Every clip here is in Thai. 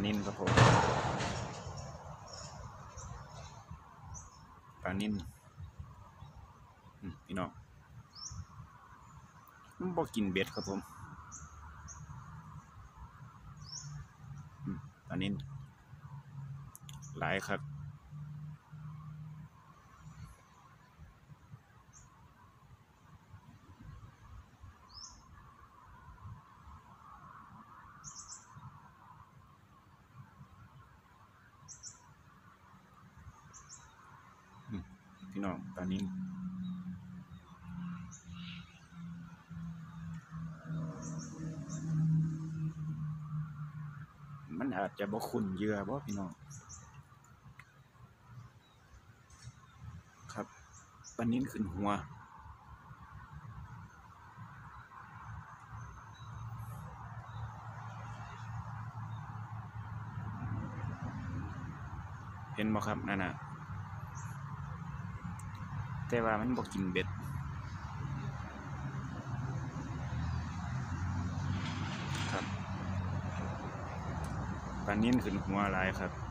านิ่นครับผมปลานิ่นพี่น้องมันบ่กินเบ็ดครับผมปลานิ่นหลายครับ พี่น้องปลานิ่นมันอาจจะบ่คุ้นเยื่อบ่พี่น้องครับปลานิ่นขึ้นหัว เห็นบ่ครับนั่นน่ะ แต่ว่ามันบอกินเบ็ดครับปลานิ่นขึ้นหัวหลายครับ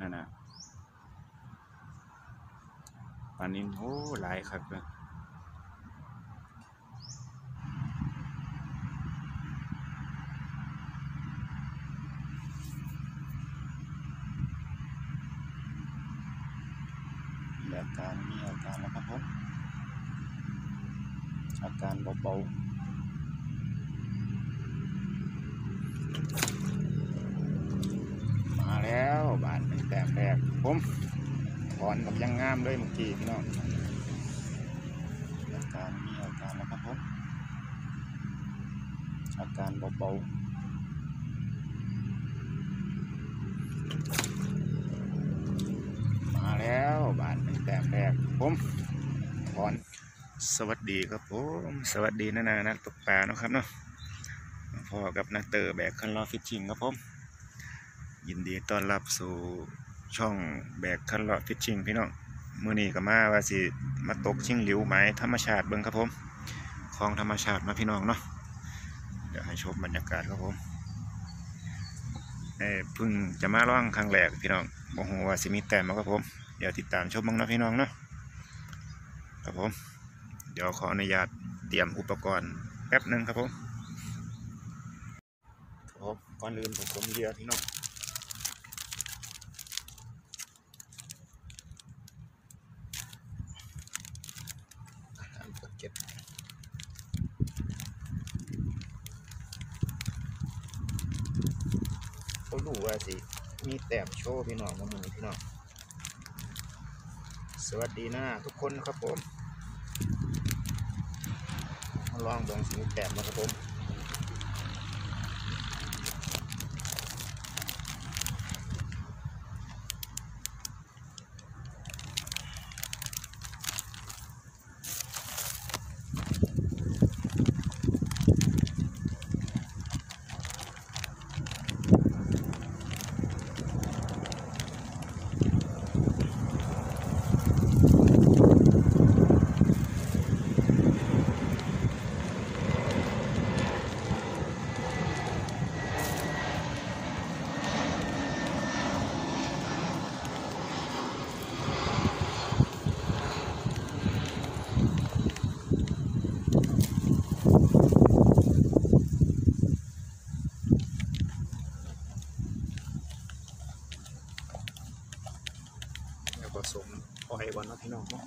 นั่นน่ะ ปลานิ่นโอ้หลายครับเลยอาการมีอาการแล้วครับผมอาการเบาๆมาแล้วบานแต้มแรกผม ถอนกับยังงามเลยเมื่อกี้พี่น้องอาการมีอาการแล้วครับผมอาการเบาๆมาแล้วบาทในแต้มแรกผมถอนสวัสดีครับผมสวัสดีนานานักตกปลาเนาะครับเนาะพ้อกับนักเตอร์แบกคันล่อ Fishing ครับผม ยินดีต้อนรับสู่ ช่องแบกคันล่อ Fishing พี่น้องมื้อนี้ก็มาว่าสิมาตกชิงหลิวคลองธรรมชาติเบิ่งครับผมคลองธรรมชาติมาพี่น้องเนาะเดี๋ยวให้ชมบรรยากาศครับผมเอ้พิ่งจะมาล่องครั้งแรกพี่น้องบ่ฮู้ว่าสิมีแต้มบ่ครับผมเดี๋ยวติดตามชมเบิ่งนะพี่น้องเนาะครับผม เดี๋ยวขออนุญาตเตรียมอุปกรณ์แป๊บหนึ่งครับผมครับผมก่อนอื่นผมผมเรือที่น้อง กดเก็บเขารู้ว่าสิ มีแต้มโชว์พี่น้องมาหมือพี่น้อง สวัสดีนะทุกคนครับผมมาลองเบิ่งสิมีแต้มมาครับผม สมปล่อยวันเนาะพี่น้องเนาะ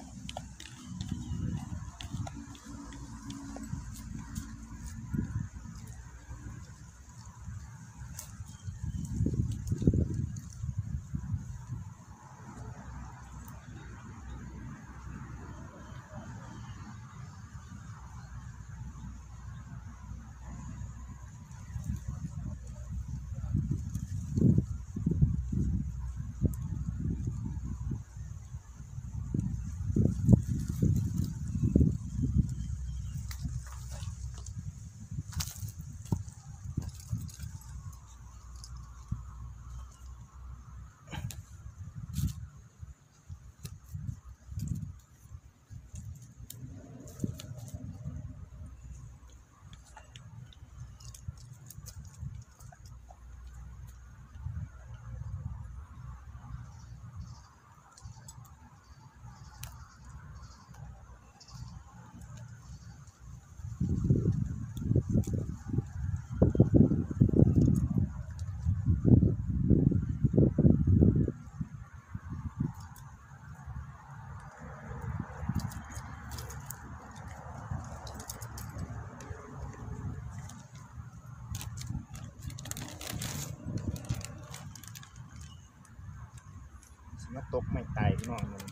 ตกไม่ตายพี่น้องมัน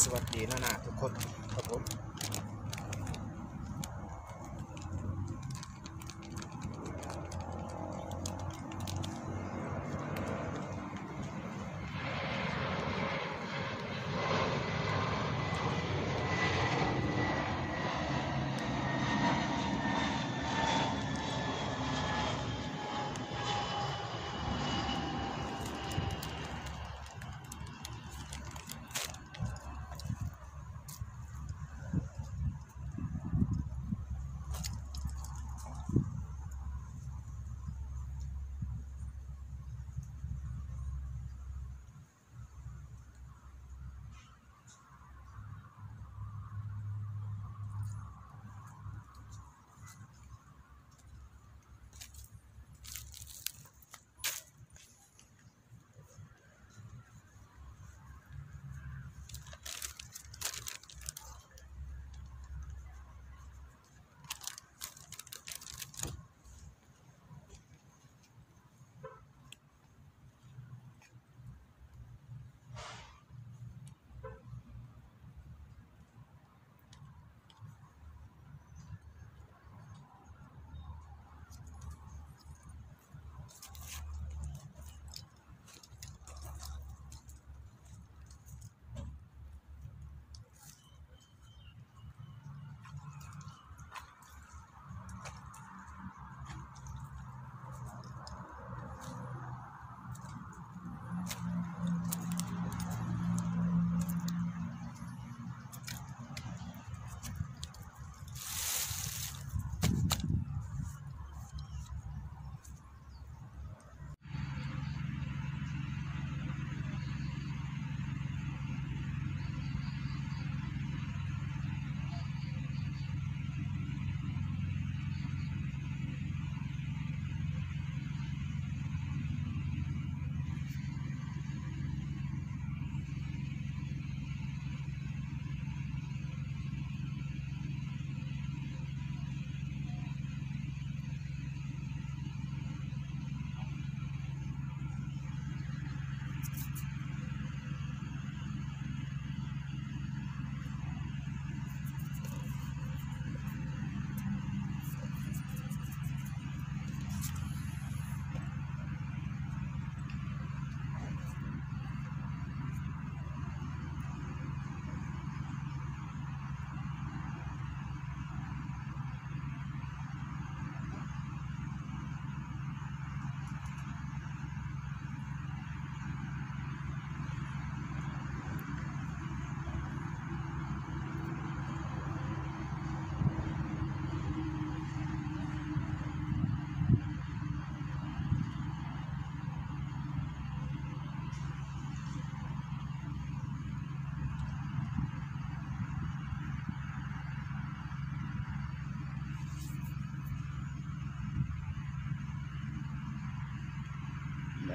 สวัสดีนานาทุกคนครับผม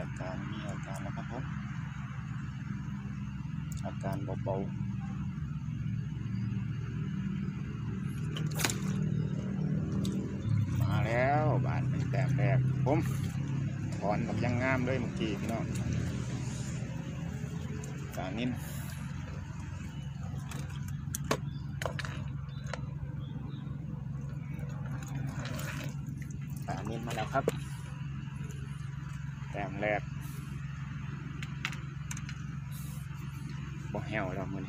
อาการมีอาการแล้วครับผมอาการเบาๆมาแล้วบานเป็นแต้มแรกผมถอนแบบยังงามเลยเมื่อกี้พี่น้องกานินกานินมาแล้วครับ ต้มแรกบ่แหวแล้วมือน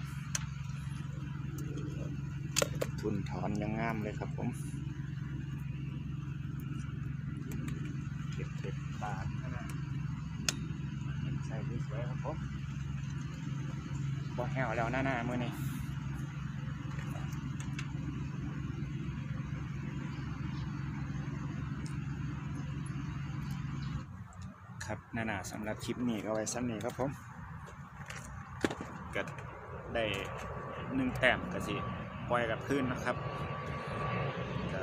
ทุนถอนยังงามเลยครับผมเก็บเก็บบาทนะใส่สวยครับผมบ่แหวแล้วหน้าๆมือนี้ ครับหนาสำหรับคลิปนี้ก็ไว้ซ้ำนี้ครับผมก็ได้หนึ่งแต้มก็สิปล่อยกับพื้นนะครับก็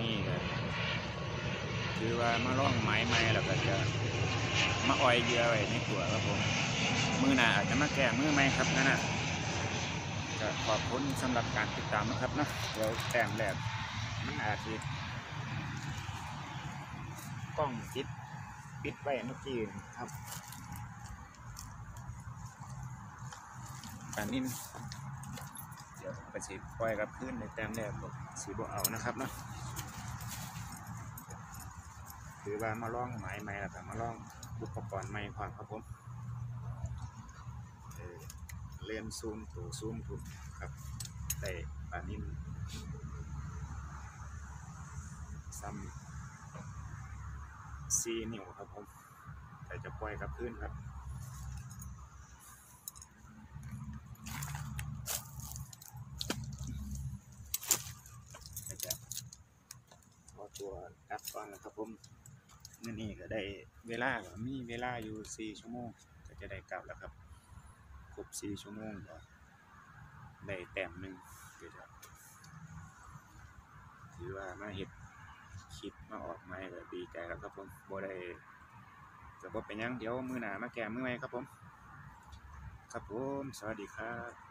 นี่ก็ถือว่ามาล่องไม้ไม้แล้วก็จะมาอ่อยเยื่อไว้ในตัวครับผมมือหนาอาจจะมาแก้มือไหมครับนั่นนะก็ขอบคุณสำหรับการติดตามนะครับนะเดี๋ยวแต้มแรกมันอาจจะกล้องติด ปิดไว้เมื่อกี้ครับปานิ่มเดี๋ยวไปสิปล่อยกับขึ้นในแต้มแรกบสีบ่เอานะครับเนาะคือว่ามาล่องไม้ใหม่แล้วก็มาล่องอุปกรณ์ใหม่ความครับผมเเลนส์ซูมตัวซูมทุกครับได้ปานิ่มซ้ำ ซีนิ้วครับผมแต่จะปล่อยกับขึ้นครับจะขอตัวกลับก่อนนะครับผมเมื่อนี้ก็ได้เวลาก็มีเวลาอยู่สี่ชั่วโมงก็จะได้กลับแล้วครับครบสี่ชั่วโมงก็ได้แต้มหนึ่งก็จะถือว่ามาเห็ด คลิปมาออกไม้ก็ดีใจแล้วครับผมบ่ได้ก็บ่เป็นยังเดี๋ยวมือหนามาแก้มือไหม่ครับผม ครับผม สวัสดีครับ